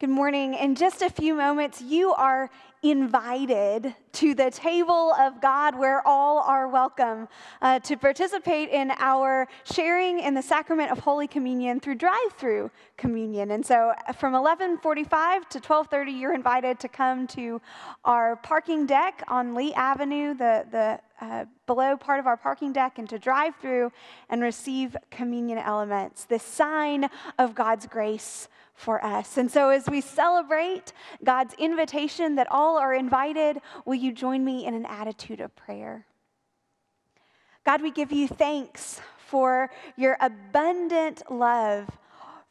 Good morning. In just a few moments, you are invited to the table of God where all are welcome uh, to participate in our sharing in the sacrament of Holy Communion through drive-through communion. And so uh, from 11:45 to 12:30 you're invited to come to our parking deck on Lee Avenue, the the uh, below part of our parking deck and to drive through and receive communion elements, this sign of God's grace for us. And so, as we celebrate God's invitation that all are invited, will you join me in an attitude of prayer? God, we give you thanks for your abundant love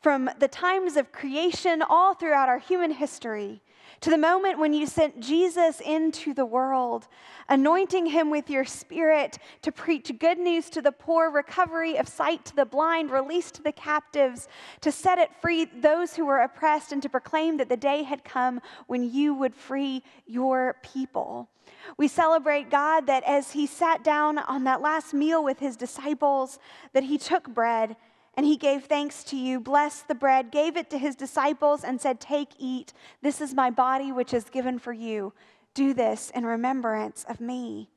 from the times of creation all throughout our human history to the moment when you sent Jesus into the world, anointing him with your spirit to preach good news to the poor, recovery of sight to the blind, release to the captives, to set it free those who were oppressed, and to proclaim that the day had come when you would free your people. We celebrate God that as he sat down on that last meal with his disciples, that he took bread and he gave thanks to you, blessed the bread, gave it to his disciples, and said, Take, eat. This is my body, which is given for you. Do this in remembrance of me.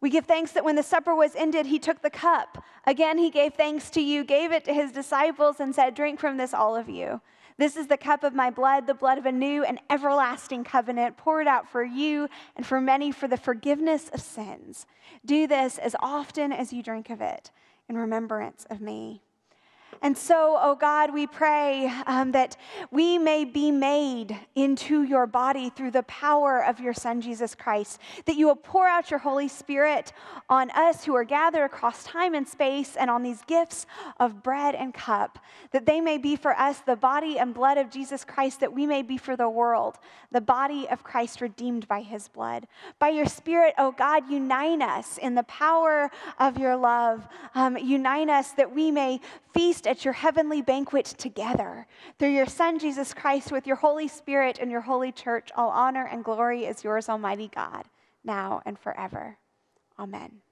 We give thanks that when the supper was ended, he took the cup. Again, he gave thanks to you, gave it to his disciples, and said, Drink from this, all of you. This is the cup of my blood, the blood of a new and everlasting covenant, poured out for you and for many for the forgiveness of sins. Do this as often as you drink of it in remembrance of me. And so, oh God, we pray um, that we may be made into your body through the power of your Son, Jesus Christ, that you will pour out your Holy Spirit on us who are gathered across time and space and on these gifts of bread and cup, that they may be for us the body and blood of Jesus Christ, that we may be for the world the body of Christ redeemed by his blood. By your Spirit, oh God, unite us in the power of your love. Um, unite us that we may feast at your heavenly banquet together. Through your Son, Jesus Christ, with your Holy Spirit and your holy church, all honor and glory is yours, Almighty God, now and forever. Amen.